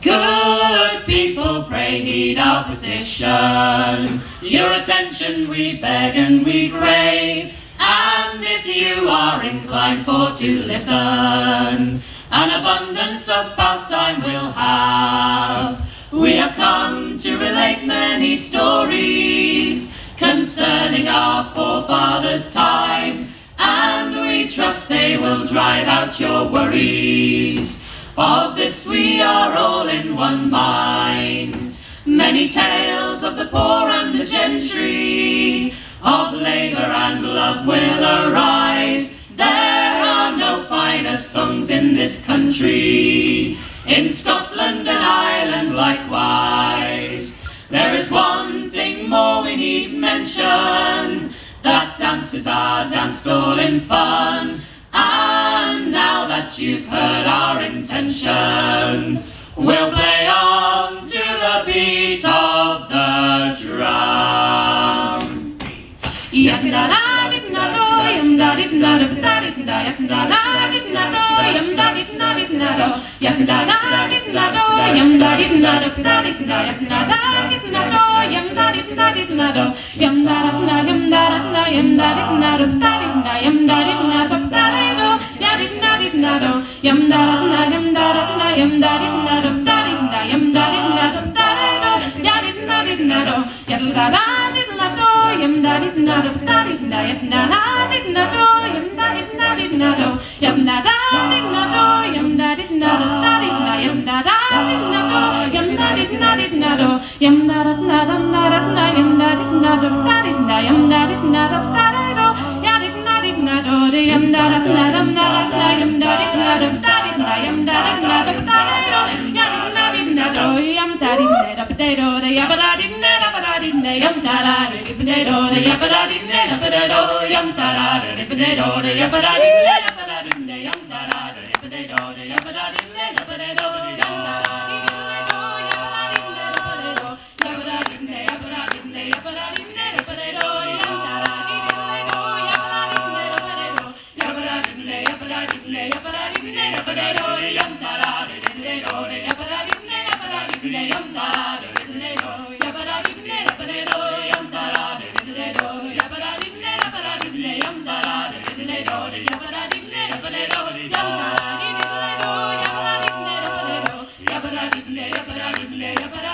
Good people, pray heed our petition. Your attention we beg and we crave. And if you are inclined for to listen, an abundance of pastime we'll have. We have come to relate many stories concerning our forefathers' time, and we trust they will drive out your worries. Of this we are all in one mind. Many tales of the poor and the gentry, of labour and love will arise. There are no finer songs in this country, in Scotland and Ireland likewise. There is one thing more we need mention, that dances are danced all in fun. You've heard our intention, we'll play on to the beat of the drum. Yum yum da da yum da da yum da did na do, da did na, yum da did na do, da do, ya did na did na do, ya da da did na do, yum da did na do, da did na, yum da da did na do, yum da did na did na do, yum da da did na do, yum da did na do, da did na, yum da da did na do, yum da did na did na do, yum da da na da na da yum da did na do, da did na, yum da did na do, da da did na do, da did na, yum da did na do, da did do, ya did na did na do, yum da did na da da do, de ya ba da did na da ba da did na, yum da da did ba da do, de ya ba da did na ya ba da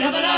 Yabba